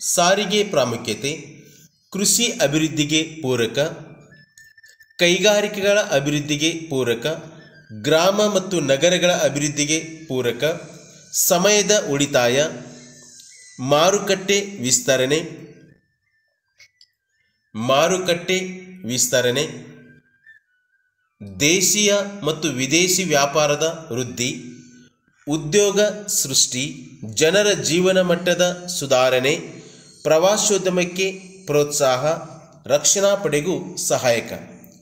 ಸಾರಿಗೆ ಪ್ರಾಮುಖ್ಯತೆ, ಕೃಷಿ ಅಭಿವೃದ್ಧಿಗೆ ಪೂರಕ, ಕೈಗಾರಿಕೆಗಳ ಅಭಿವೃದ್ಧಿಗೆ ಪೂರಕ, ಗ್ರಾಮ ಮತ್ತು ನಗರಗಳ ಅಭಿವೃದ್ಧಿಗೆ ಪೂರಕ, ಸಮಯದ ಉಳಿತಾಯ, ಮಾರುಕಟ್ಟೆ ವಿಸ್ತರಣೆ ಮಾರುಕಟ್ಟೆ ವಿಸ್ತರಣೆ, ದೇಶೀಯ ಮತ್ತು ವಿದೇಶಿ ವ್ಯಾಪಾರದ ವೃದ್ಧಿ, ಉದ್ಯೋಗ ಸೃಷ್ಟಿ, ಜನರ ಜೀವನ ಮಟ್ಟದ ಸುಧಾರಣೆ ಪ್ರವಾಸೋದ್ಯಮಕ್ಕೆ ಪ್ರೋತ್ಸಾಹ, ರಕ್ಷಣಾ ಪಡೆಗೂ ಸಹಾಯಕ.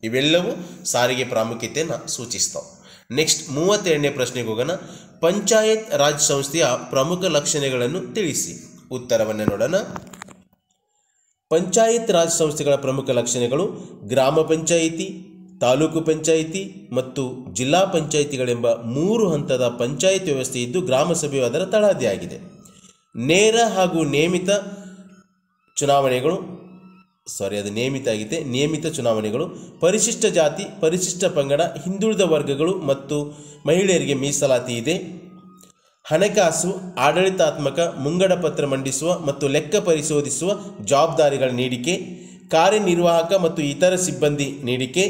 ಇವೆಲ್ಲವೂ ಸಾರಿಗೆ ಪ್ರಾಮುಖ್ಯತೆಯನ್ನು ಸೂಚಿಸ್ತವೆ. ನೆಕ್ಸ್ಟ್ ಮೂವತ್ತೆರಡನೇ ಪ್ರಶ್ನೆಗೆ ಹೋಗೋಣ. ಪಂಚಾಯತ್ ರಾಜ್ ಸಂಸ್ಥೆಯ ಪ್ರಮುಖ ಲಕ್ಷಣಗಳನ್ನು ತಿಳಿಸಿ. ಉತ್ತರವನ್ನು ನೋಡೋಣ. ಪಂಚಾಯತ್ ರಾಜ್ ಸಂಸ್ಥೆಗಳ ಪ್ರಮುಖ ಲಕ್ಷಣಗಳು ಗ್ರಾಮ ಪಂಚಾಯಿತಿ, ತಾಲೂಕು ಪಂಚಾಯಿತಿ ಮತ್ತು ಜಿಲ್ಲಾ ಪಂಚಾಯಿತಿಗಳೆಂಬ ಮೂರು ಹಂತದ ಪಂಚಾಯತ್ ವ್ಯವಸ್ಥೆ ಇದ್ದು ಗ್ರಾಮಸಭೆಯು ಅದರ ತಳಹದಿಯಾಗಿದೆ ನೇರ ಹಾಗೂ ನೇಮಿತ ಚುನಾವಣೆಗಳು ಸಾರಿ ಅದು ನಿಯಮಿತ ಆಗಿದೆ. ನಿಯಮಿತ ಚುನಾವಣೆಗಳು, ಪರಿಶಿಷ್ಟ ಜಾತಿ, ಪರಿಶಿಷ್ಟ ಪಂಗಡ, ಹಿಂದುಳಿದ ವರ್ಗಗಳು ಮತ್ತು ಮಹಿಳೆಯರಿಗೆ ಮೀಸಲಾತಿ ಇದೆ. ಹಣಕಾಸು, ಆಡಳಿತಾತ್ಮಕ, ಮುಂಗಡ ಪತ್ರ ಮಂಡಿಸುವ ಮತ್ತು ಲೆಕ್ಕ ಪರಿಶೋಧಿಸುವ ಜವಾಬ್ದಾರಿಗಳ ನೀಡಿಕೆ, ಕಾರ್ಯನಿರ್ವಾಹಕ ಮತ್ತು ಇತರ ಸಿಬ್ಬಂದಿ ನೀಡಿಕೆ,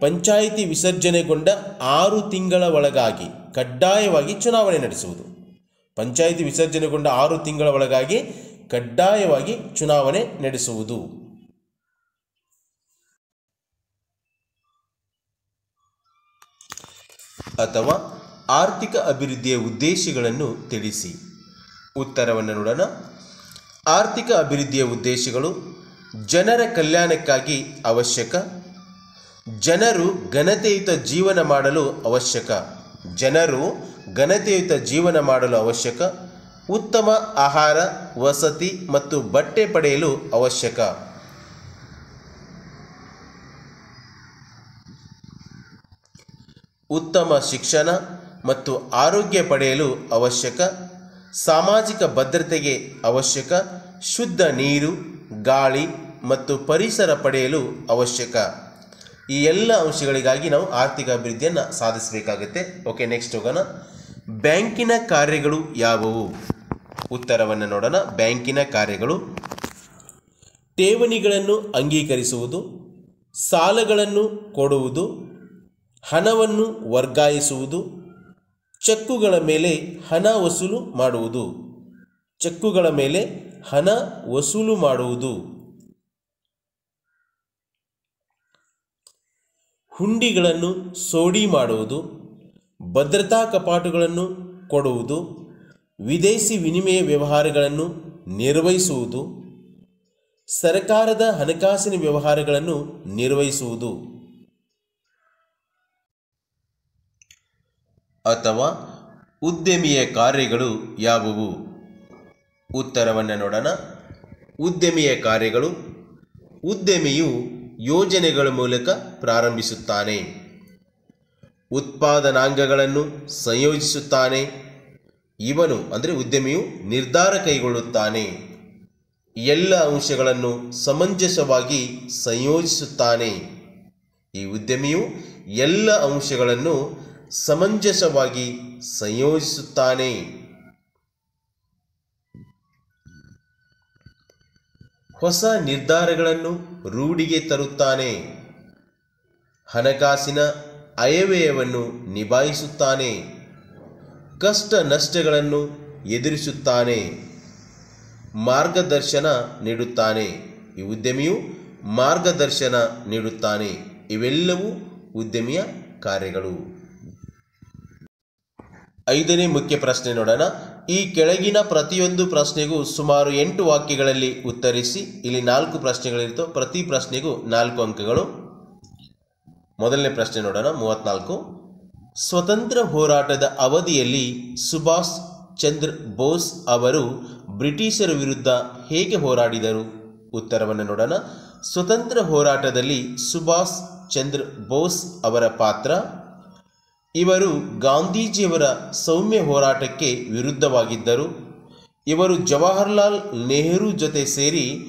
ಪಂಚಾಯಿತಿ ವಿಸರ್ಜನೆಗೊಂಡ ಆರು ತಿಂಗಳ ಒಳಗಾಗಿ ಕಡ್ಡಾಯವಾಗಿ ಚುನಾವಣೆ ನಡೆಸುವುದು. ಪಂಚಾಯಿತಿ ವಿಸರ್ಜನೆಗೊಂಡ ಆರು ತಿಂಗಳ ಒಳಗಾಗಿ ಕಡ್ಡಾಯವಾಗಿ ಚುನಾವಣೆ ನಡೆಸುವುದು. ಅಥವಾ ಆರ್ಥಿಕ ಅಭಿವೃದ್ಧಿಯ ಉದ್ದೇಶಗಳನ್ನು ತಿಳಿಸಿ. ಉತ್ತರವನ್ನು ನೋಡೋಣ. ಆರ್ಥಿಕ ಅಭಿವೃದ್ಧಿಯ ಉದ್ದೇಶಗಳು ಜನರ ಕಲ್ಯಾಣಕ್ಕಾಗಿ ಅವಶ್ಯಕ. ಜನರು ಘನತೆಯುತ ಜೀವನ ಮಾಡಲು ಅವಶ್ಯಕ. ಜನರು ಘನತೆಯುತ ಜೀವನ ಮಾಡಲು ಅವಶ್ಯಕ. ಉತ್ತಮ ಆಹಾರ, ವಸತಿ ಮತ್ತು ಬಟ್ಟೆ ಪಡೆಯಲು ಅವಶ್ಯಕ. ಉತ್ತಮ ಶಿಕ್ಷಣ ಮತ್ತು ಆರೋಗ್ಯ ಪಡೆಯಲು ಅವಶ್ಯಕ. ಸಾಮಾಜಿಕ ಭದ್ರತೆಗೆ ಅವಶ್ಯಕ. ಶುದ್ಧ ನೀರು, ಗಾಳಿ ಮತ್ತು ಪರಿಸರ ಪಡೆಯಲು ಅವಶ್ಯಕ. ಈ ಎಲ್ಲ ಅಂಶಗಳಿಗಾಗಿ ನಾವು ಆರ್ಥಿಕ ಅಭಿವೃದ್ಧಿಯನ್ನು ಸಾಧಿಸಬೇಕಾಗುತ್ತೆ. ಓಕೆ ನೆಕ್ಸ್ಟ್ ಹೋಗೋಣ. ಬ್ಯಾಂಕಿನ ಕಾರ್ಯಗಳು ಯಾವುವು? ಉತ್ತರವನ್ನು ನೋಡೋಣ. ಬ್ಯಾಂಕಿನ ಕಾರ್ಯಗಳು. ಠೇವಣಿಗಳನ್ನು ಅಂಗೀಕರಿಸುವುದು. ಸಾಲಗಳನ್ನು ಕೊಡುವುದು. ಹಣವನ್ನು ವರ್ಗಾಯಿಸುವುದು. ಚೆಕ್ಕುಗಳ ಮೇಲೆ ಹಣ ವಸೂಲು ಮಾಡುವುದು. ಚೆಕ್ಕುಗಳ ಮೇಲೆ ಹಣ ವಸೂಲು ಮಾಡುವುದು. ಹುಂಡಿಗಳನ್ನು ಸೋಡಿ ಮಾಡುವುದು. ಭದ್ರತಾ ಕಪಾಟುಗಳನ್ನು ಕೊಡುವುದು. ವಿದೇಶಿ ವಿನಿಮಯ ವ್ಯವಹಾರಗಳನ್ನು ನಿರ್ವಹಿಸುವುದು, ಸರ್ಕಾರದ ಹಣಕಾಸಿನ ವ್ಯವಹಾರಗಳನ್ನು ನಿರ್ವಹಿಸುವುದು. ಅಥವಾ ಉದ್ಯಮಿಯ ಕಾರ್ಯಗಳು ಯಾವುವು? ಉತ್ತರವನ್ನು ನೋಡೋಣ. ಉದ್ಯಮಿಯ ಕಾರ್ಯಗಳು, ಉದ್ಯಮಿಯು ಯೋಜನೆಗಳ ಮೂಲಕ ಪ್ರಾರಂಭಿಸುತ್ತಾನೆ. ಉತ್ಪಾದನಾಂಗಗಳನ್ನು ಸಂಯೋಜಿಸುತ್ತಾನೆ. ಇವನು ಅಂದರೆ ಉದ್ಯಮಿಯು ನಿರ್ಧಾರ ಕೈಗೊಳ್ಳುತ್ತಾನೆ. ಎಲ್ಲ ಅಂಶಗಳನ್ನು ಸಮಂಜಸವಾಗಿ ಸಂಯೋಜಿಸುತ್ತಾನೆ. ಈ ಉದ್ಯಮಿಯು ಎಲ್ಲ ಅಂಶಗಳನ್ನು ಸಮಂಜಸವಾಗಿ ಸಂಯೋಜಿಸುತ್ತಾನೆ. ಹೊಸ ನಿರ್ಧಾರಗಳನ್ನು ರೂಢಿಗೆ ತರುತ್ತಾನೆ. ಹಣಕಾಸಿನ ಅಯವ್ಯಯವನ್ನು ನಿಭಾಯಿಸುತ್ತಾನೆ. ಕಷ್ಟ ನಷ್ಟಗಳನ್ನು ಎದುರಿಸುತ್ತಾನೆ. ಮಾರ್ಗದರ್ಶನ ನೀಡುತ್ತಾನೆ. ಈ ಉದ್ಯಮಿಯು ಮಾರ್ಗದರ್ಶನ ನೀಡುತ್ತಾನೆ. ಇವೆಲ್ಲವೂ ಉದ್ಯಮಿಯ ಕಾರ್ಯಗಳು. ಐದನೇ ಮುಖ್ಯ ಪ್ರಶ್ನೆ ನೋಡೋಣ. ಈ ಕೆಳಗಿನ ಪ್ರತಿಯೊಂದು ಪ್ರಶ್ನೆಗೂ ಸುಮಾರು ಎಂಟು ವಾಕ್ಯಗಳಲ್ಲಿ ಉತ್ತರಿಸಿ, ಇಲ್ಲಿ ನಾಲ್ಕು ಪ್ರಶ್ನೆಗಳಿರ್ತವೆ ಪ್ರತಿ ಪ್ರಶ್ನೆಗೂ ನಾಲ್ಕು ಅಂಕಗಳು. ಮೊದಲನೇ ಪ್ರಶ್ನೆ ನೋಡೋಣ, ಮೂವತ್ನಾಲ್ಕು. ಸ್ವತಂತ್ರ ಹೋರಾಟದ ಅವಧಿಯಲ್ಲಿ ಸುಭಾಷ್ ಚಂದ್ರ ಬೋಸ್ ಅವರು ಬ್ರಿಟಿಷರ ವಿರುದ್ಧ ಹೇಗೆ ಹೋರಾಡಿದರು? ಉತ್ತರವನ್ನು ನೋಡೋಣ. ಸ್ವತಂತ್ರ ಹೋರಾಟದಲ್ಲಿ ಸುಭಾಷ್ ಚಂದ್ರ ಬೋಸ್ ಅವರ ಪಾತ್ರ. ಇವರು ಗಾಂಧೀಜಿಯವರ ಸೌಮ್ಯ ಹೋರಾಟಕ್ಕೆ ವಿರುದ್ಧವಾಗಿದ್ದರು. ಇವರು ಜವಾಹರ್ಲಾಲ್ ನೆಹರು ಜೊತೆ ಸೇರಿ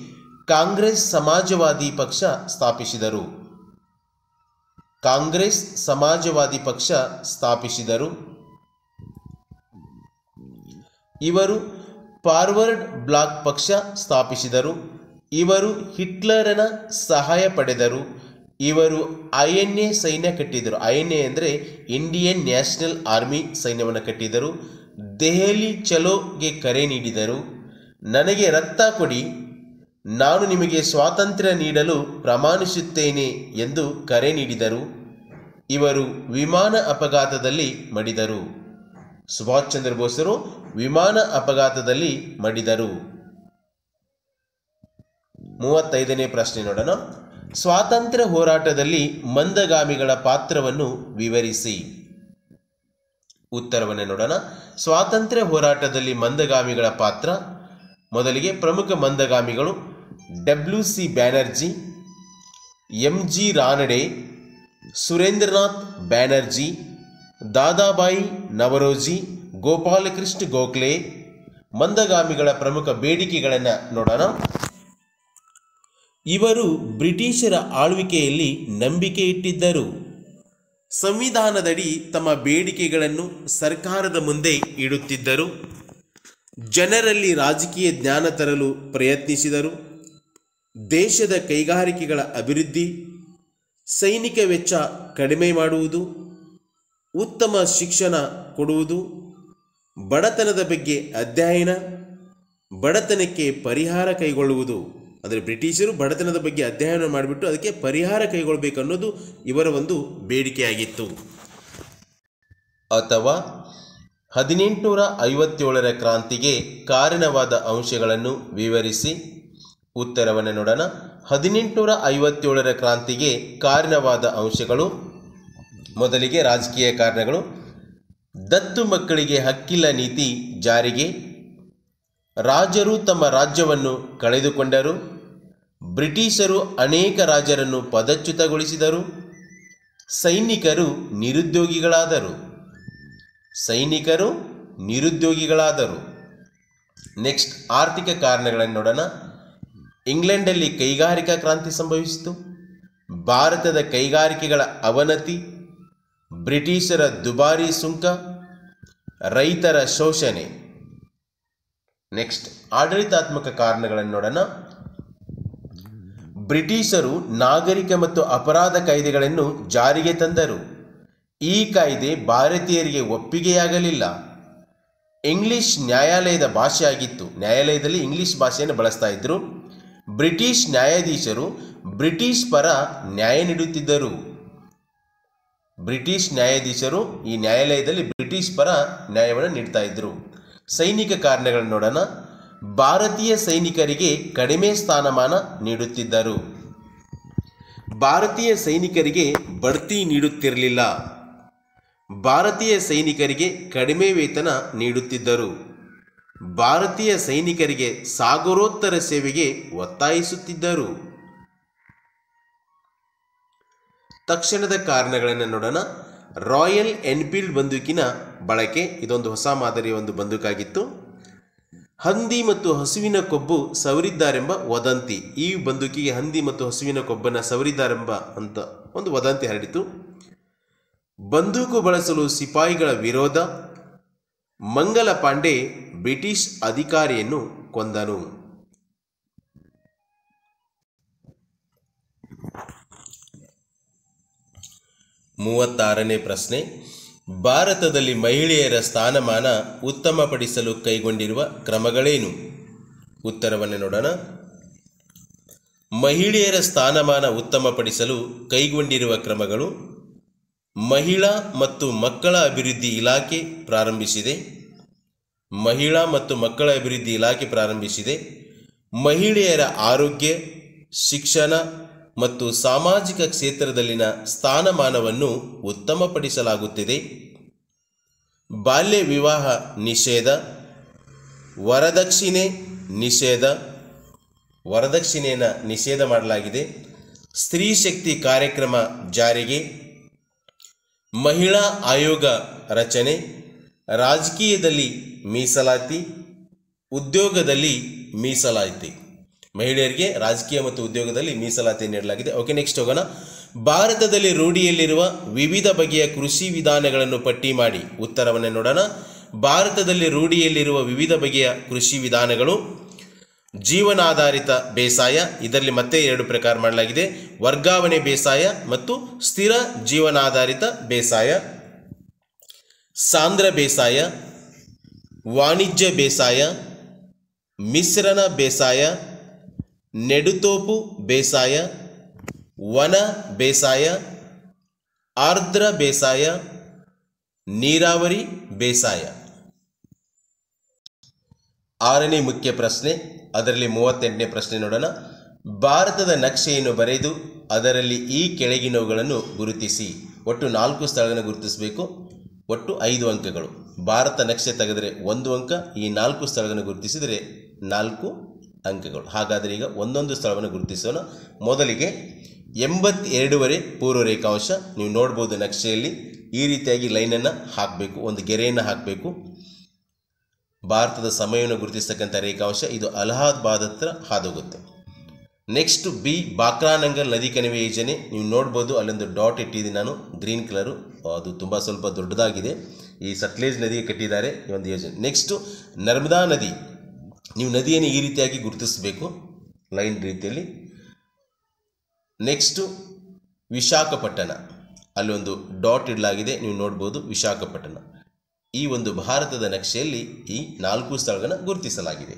ಕಾಂಗ್ರೆಸ್ ಸಮಾಜವಾದಿ ಪಕ್ಷ ಸ್ಥಾಪಿಸಿದರು. ಕಾಂಗ್ರೆಸ್ ಸಮಾಜವಾದಿ ಪಕ್ಷ ಸ್ಥಾಪಿಸಿದರು. ಇವರು ಫಾರ್ವರ್ಡ್ ಬ್ಲಾಕ್ ಪಕ್ಷ ಸ್ಥಾಪಿಸಿದರು. ಇವರು ಹಿಟ್ಲರನ ಸಹಾಯ ಪಡೆದರು. ಇವರು ಐ ಎನ್ ಎ ಸೈನ್ಯ ಕಟ್ಟಿದರು. ಐ ಎನ್ ಎ ಅಂದರೆ ಇಂಡಿಯನ್ ನ್ಯಾಷನಲ್ ಆರ್ಮಿ ಸೈನ್ಯವನ್ನು ಕಟ್ಟಿದರು. ದೆಹಲಿ ಚಲೋಗೆ ಕರೆ ನೀಡಿದರು. ನನಗೆ ರಕ್ತ ಕೊಡಿ. ನಾನು ನಿಮಗೆ ಸ್ವಾತಂತ್ರ್ಯ ನೀಡಲು ಪ್ರಮಾಣಿಸುತ್ತೇನೆ ಎಂದು ಕರೆ ನೀಡಿದರು. ಇವರು ವಿಮಾನ ಅಪಘಾತದಲ್ಲಿ ಮಡಿದರು. ಸುಭಾಷ್ ಚಂದ್ರ ಬೋಸರು ವಿಮಾನ ಅಪಘಾತದಲ್ಲಿ ಮಡಿದರು. ಮೂವತ್ತೈದನೇ ಪ್ರಶ್ನೆ ನೋಡೋಣ. ಸ್ವಾತಂತ್ರ್ಯ ಹೋರಾಟದಲ್ಲಿ ಮಂದಗಾಮಿಗಳ ಪಾತ್ರವನ್ನು ವಿವರಿಸಿ. ಉತ್ತರವನ್ನು ನೋಡೋಣ. ಸ್ವಾತಂತ್ರ್ಯ ಹೋರಾಟದಲ್ಲಿ ಮಂದಗಾಮಿಗಳ ಪಾತ್ರ. ಮೊದಲಿಗೆ ಪ್ರಮುಖ ಮಂದಗಾಮಿಗಳು W C Banerjee, M G Ranade Surendranath Banerjee, Dadabhai Naoroji, Gopal Krishna Gokhale, ಮಂದಗಾಮಿಗಳ ಪ್ರಮುಖ ಬೇಡಿಕೆಗಳನ್ನು ನೋಡೋಣ. ಇವರು ಬ್ರಿಟಿಷರ ಆಳ್ವಿಕೆಯಲ್ಲಿ ನಂಬಿಕೆ ಇಟ್ಟಿದ್ದರು. ಸಂವಿಧಾನದಡಿ ತಮ್ಮ ಬೇಡಿಕೆಗಳನ್ನು ಸರ್ಕಾರದ ಮುಂದೆ ಇಡುತ್ತಿದ್ದರು. ಜನರಲ್ಲಿ ರಾಜಕೀಯ ಜ್ಞಾನ ತರಲು ಪ್ರಯತ್ನಿಸಿದರು. ದೇಶದ ಕೈಗಾರಿಕೆಗಳ ಅಭಿವೃದ್ಧಿ ಸೈನಿಕ ವೆಚ್ಚ ಕಡಿಮೆ ಮಾಡುವುದು, ಉತ್ತಮ ಶಿಕ್ಷಣ ಕೊಡುವುದು, ಬಡತನದ ಬಗ್ಗೆ ಅಧ್ಯಯನ, ಬಡತನಕ್ಕೆ ಪರಿಹಾರ ಕೈಗೊಳ್ಳುವುದು. ಅಂದರೆ ಬ್ರಿಟಿಷರು ಬಡತನದ ಬಗ್ಗೆ ಅಧ್ಯಯನ ಮಾಡಿಬಿಟ್ಟು ಅದಕ್ಕೆ ಪರಿಹಾರ ಕೈಗೊಳ್ಳಬೇಕನ್ನೋದು ಇವರ ಒಂದು ಬೇಡಿಕೆಯಾಗಿತ್ತು. ಅಥವಾ ಹದಿನೆಂಟುನೂರ ಐವತ್ತೇಳರ ಕ್ರಾಂತಿಗೆ ಕಾರಣವಾದ ಅಂಶಗಳನ್ನು ವಿವರಿಸಿ, ಉತ್ತರವನ್ನು ನೋಡೋಣ. ಹದಿನೆಂಟುನೂರ ಐವತ್ತೇಳರ ಕ್ರಾಂತಿಗೆ ಕಾರಣವಾದ ಅಂಶಗಳು, ಮೊದಲಿಗೆ ರಾಜಕೀಯ ಕಾರಣಗಳು, ದತ್ತು ಮಕ್ಕಳಿಗೆ ಹಕ್ಕಿಲ್ಲ ನೀತಿ ಜಾರಿಗೆ, ರಾಜರು ತಮ್ಮ ರಾಜ್ಯವನ್ನು ಕಳೆದುಕೊಂಡರು, ಬ್ರಿಟಿಷರು ಅನೇಕ ರಾಜರನ್ನು ಪದಚ್ಯುತಗೊಳಿಸಿದರು, ಸೈನಿಕರು ನಿರುದ್ಯೋಗಿಗಳಾದರು. ಸೈನಿಕರು ನಿರುದ್ಯೋಗಿಗಳಾದರು. ನೆಕ್ಸ್ಟ್ ಆರ್ಥಿಕ ಕಾರಣಗಳನ್ನು ನೋಡೋಣ ಇಂಗ್ಲೆಂಡಲ್ಲಿ ಕೈಗಾರಿಕಾ ಕ್ರಾಂತಿ ಸಂಭವಿಸಿತು. ಭಾರತದ ಕೈಗಾರಿಕೆಗಳ ಅವನತಿ, ಬ್ರಿಟಿಷರ ದುಬಾರಿ ಸುಂಕ, ರೈತರ ಶೋಷಣೆ. ನೆಕ್ಸ್ಟ್, ಆಡಳಿತಾತ್ಮಕ ಕಾರಣಗಳನ್ನು ನೋಡೋಣ. ಬ್ರಿಟಿಷರು ನಾಗರಿಕ ಮತ್ತು ಅಪರಾಧ ಕಾಯ್ದೆಗಳನ್ನು ಜಾರಿಗೆ ತಂದರು. ಈ ಕಾಯ್ದೆ ಭಾರತೀಯರಿಗೆ ಒಪ್ಪಿಗೆಯಾಗಲಿಲ್ಲ. ಇಂಗ್ಲಿಷ್ ನ್ಯಾಯಾಲಯದ ಭಾಷೆಯಾಗಿತ್ತು. ನ್ಯಾಯಾಲಯದಲ್ಲಿ ಇಂಗ್ಲಿಷ್ ಭಾಷೆಯನ್ನು ಬಳಸ್ತಾ ಇದ್ರು. ಬ್ರಿಟಿಷ್ ನ್ಯಾಯಾಧೀಶರು ಬ್ರಿಟಿಷ್ ಪರ ನ್ಯಾಯ ನೀಡುತ್ತಿದ್ದರು. ಬ್ರಿಟಿಷ್ ನ್ಯಾಯಾಧೀಶರು ಈ ನ್ಯಾಯಾಲಯದಲ್ಲಿ ಬ್ರಿಟಿಷ್ ಪರ ನ್ಯಾಯವನ್ನು ನೀಡ್ತಾ ಇದ್ದರು ಸೈನಿಕ ಕಾರಣಗಳನ್ನು ನೋಡೋಣ. ಭಾರತೀಯ ಸೈನಿಕರಿಗೆ ಕಡಿಮೆ ಸ್ಥಾನಮಾನ ನೀಡುತ್ತಿದ್ದರು. ಭಾರತೀಯ ಸೈನಿಕರಿಗೆ ಬಡ್ತಿ ನೀಡುತ್ತಿರಲಿಲ್ಲ. ಭಾರತೀಯ ಸೈನಿಕರಿಗೆ ಕಡಿಮೆ ವೇತನ ನೀಡುತ್ತಿದ್ದರು. ಭಾರತೀಯ ಸೈನಿಕರಿಗೆ ಸಾಗರೋತ್ತರ ಸೇವೆಗೆ ಒತ್ತಾಯಿಸುತ್ತಿದ್ದರು. ತಕ್ಷಣದ ಕಾರಣಗಳನ್ನು ನೋಡೋಣ. ರಾಯಲ್ ಎನ್ಫೀಲ್ಡ್ ಬಂದೂಕಿನ ಬಳಕೆ, ಇದೊಂದು ಹೊಸ ಮಾದರಿಯ ಒಂದು ಬಂದೂಕಾಗಿತ್ತು. ಹಂದಿ ಮತ್ತು ಹಸುವಿನ ಕೊಬ್ಬು ಸವರಿದ್ದಾರೆಂಬ ವದಂತಿ. ಈ ಬಂದೂಕಿಗೆ ಹಂದಿ ಮತ್ತು ಹಸುವಿನ ಕೊಬ್ಬನ್ನು ಸವರಿದ್ದಾರೆಂಬ ಅಂತ ಒಂದು ವದಂತಿ ಹರಡಿತು. ಬಂದೂಕು ಬಳಸಲು ಸಿಪಾಯಿಗಳ ವಿರೋಧ. ಮಂಗಲ ಪಾಂಡೆ ಬ್ರಿಟಿಷ್ ಅಧಿಕಾರಿಯನ್ನು ಕೊಂದನು. ಮೂವತ್ತಾರನೇ ಪ್ರಶ್ನೆ. ಭಾರತದಲ್ಲಿ ಮಹಿಳೆಯರ ಸ್ಥಾನಮಾನ ಉತ್ತಮಪಡಿಸಲು ಕೈಗೊಂಡಿರುವ ಕ್ರಮಗಳೇನು? ಉತ್ತರವನ್ನು ನೋಡೋಣ. ಮಹಿಳೆಯರ ಸ್ಥಾನಮಾನ ಉತ್ತಮಪಡಿಸಲು ಕೈಗೊಂಡಿರುವ ಕ್ರಮಗಳು ಮಹಿಳಾ ಮತ್ತು ಮಕ್ಕಳ ಅಭಿವೃದ್ಧಿ ಇಲಾಖೆ ಪ್ರಾರಂಭಿಸಿದೆ. ಮಹಿಳಾ ಮತ್ತು ಮಕ್ಕಳ ಅಭಿವೃದ್ಧಿ ಇಲಾಖೆ ಪ್ರಾರಂಭಿಸಿದೆ. ಮಹಿಳೆಯರ ಆರೋಗ್ಯ, ಶಿಕ್ಷಣ ಮತ್ತು ಸಾಮಾಜಿಕ ಕ್ಷೇತ್ರದಲ್ಲಿನ ಸ್ಥಾನಮಾನವನ್ನು ಉತ್ತಮಪಡಿಸಲಾಗುತ್ತಿದೆ. ಬಾಲ್ಯ ವಿವಾಹ ನಿಷೇಧ, ವರದಕ್ಷಿಣೆ ನಿಷೇಧ, ವರದಕ್ಷಿಣೆಯನ್ನು ನಿಷೇಧ ಮಾಡಲಾಗಿದೆ. ಸ್ತ್ರೀ ಶಕ್ತಿ ಕಾರ್ಯಕ್ರಮ ಜಾರಿಗೆ, ಮಹಿಳಾ ಆಯೋಗ ರಚನೆ, ರಾಜಕೀಯದಲ್ಲಿ ಮೀಸಲಾತಿ, ಉದ್ಯೋಗದಲ್ಲಿ ಮೀಸಲಾತಿ. ಮಹಿಳೆಯರಿಗೆ ರಾಜಕೀಯ ಮತ್ತು ಉದ್ಯೋಗದಲ್ಲಿ ಮೀಸಲಾತಿ ನೀಡಲಾಗಿದೆ. ಓಕೆ ನೆಕ್ಸ್ಟ್ ಹೋಗೋಣ. ಭಾರತದಲ್ಲಿ ರೂಢಿಯಲ್ಲಿರುವ ವಿವಿಧ ಬಗೆಯ ಕೃಷಿ ವಿಧಾನಗಳನ್ನು ಪಟ್ಟಿ ಮಾಡಿ ಉತ್ತರವನ್ನು ನೋಡೋಣ. ಭಾರತದಲ್ಲಿ ರೂಢಿಯಲ್ಲಿರುವ ವಿವಿಧ ಬಗೆಯ ಕೃಷಿ ವಿಧಾನಗಳು. ಜೀವನಾಧಾರಿತ ಬೇಸಾಯ, ಇದರಲ್ಲಿ ಮತ್ತೆ ಎರಡು ಪ್ರಕಾರ ಮಾಡಲಾಗಿದೆ. ವರ್ಗಾವಣೆ ಬೇಸಾಯ ಮತ್ತು ಸ್ಥಿರ ಜೀವನಾಧಾರಿತ ಬೇಸಾಯ. ಸಾಂದ್ರ ಬೇಸಾಯ ವಾಣಿಜ್ಯ ಬೇಸಾಯ, ಮಿಶ್ರಣ ಬೇಸಾಯ, ನೆಡುತೋಪು ಬೇಸಾಯ, ವನ ಬೇಸಾಯ, ಆರ್ದ್ರ ಬೇಸಾಯ, ನೀರಾವರಿ ಬೇಸಾಯ. ಆರನೇ ಮುಖ್ಯ ಪ್ರಶ್ನೆ, ಅದರಲ್ಲಿ ಮೂವತ್ತೆಂಟನೇ ಪ್ರಶ್ನೆ ನೋಡೋಣ. ಭಾರತದ ನಕ್ಷೆಯನ್ನು ಬರೆದು ಅದರಲ್ಲಿ ಈ ಕೆಳಗಿನವುಗಳನ್ನು ಗುರುತಿಸಿ. ಒಟ್ಟು ನಾಲ್ಕು ಸ್ಥಳಗಳನ್ನು ಗುರುತಿಸಬೇಕು. ಒಟ್ಟು ಐದು ಅಂಕಗಳು. ಭಾರತ ನಕ್ಷೆ ತೆಗೆದರೆ ಒಂದು ಅಂಕ, ಈ ನಾಲ್ಕು ಸ್ಥಳಗಳನ್ನು ಗುರುತಿಸಿದರೆ ನಾಲ್ಕು ಅಂಕಗಳು. ಹಾಗಾದರೆ ಈಗ ಒಂದೊಂದು ಸ್ಥಳವನ್ನು ಗುರುತಿಸೋಣ. ಮೊದಲಿಗೆ ಎಂಬತ್ತೆರಡೂವರೆ ಪೂರ್ವ ರೇಖಾಂಶ. ನೀವು ನೋಡ್ಬೋದು ನಕ್ಷೆಯಲ್ಲಿ ಈ ರೀತಿಯಾಗಿ ಲೈನನ್ನು ಹಾಕಬೇಕು, ಒಂದು ಗೆರೆಯನ್ನು ಹಾಕಬೇಕು. ಭಾರತದ ಸಮಯವನ್ನು ಗುರುತಿಸ್ತಕ್ಕಂಥ ರೇಖಾಂಶ, ಇದು ಅಲಹಾಬಾದ್ ಹತ್ರ ಹಾದೋಗುತ್ತೆ ನೆಕ್ಸ್ಟ್ ಬಿ, ಬಾಕ್ರಾನಂಗಲ್ ನದಿ ಕಣಿವೆ ಯೋಜನೆ. ನೀವು ನೋಡ್ಬೋದು ಅಲ್ಲೊಂದು ಡಾಟ್ ಇಟ್ಟಿದ್ದೀನಿ ನಾನು, ಗ್ರೀನ್ ಕಲರು. ಅದು ತುಂಬ ಸ್ವಲ್ಪ ದೊಡ್ಡದಾಗಿದೆ. ಈ ಸಟ್ಲೇಜ್ ನದಿಗೆ ಕಟ್ಟಿದ್ದಾರೆ ಈ ಒಂದು ಯೋಜನೆ. ನೆಕ್ಸ್ಟು ನರ್ಮದಾ ನದಿ. ನೀವು ನದಿಯನ್ನು ಈ ರೀತಿಯಾಗಿ ಗುರುತಿಸಬೇಕು ಲೈನ್ ರೀತಿಯಲ್ಲಿ. ನೆಕ್ಸ್ಟು ವಿಶಾಖಪಟ್ಟಣ. ಅಲ್ಲಿ ಒಂದು ಡಾಟ್ ಇಡಲಾಗಿದೆ, ನೀವು ನೋಡ್ಬೋದು ವಿಶಾಖಪಟ್ಟಣ. ಈ ಒಂದು ಭಾರತದ ನಕ್ಷೆಯಲ್ಲಿ ಈ ನಾಲ್ಕು ಸ್ಥಳಗಳನ್ನು ಗುರುತಿಸಲಾಗಿದೆ.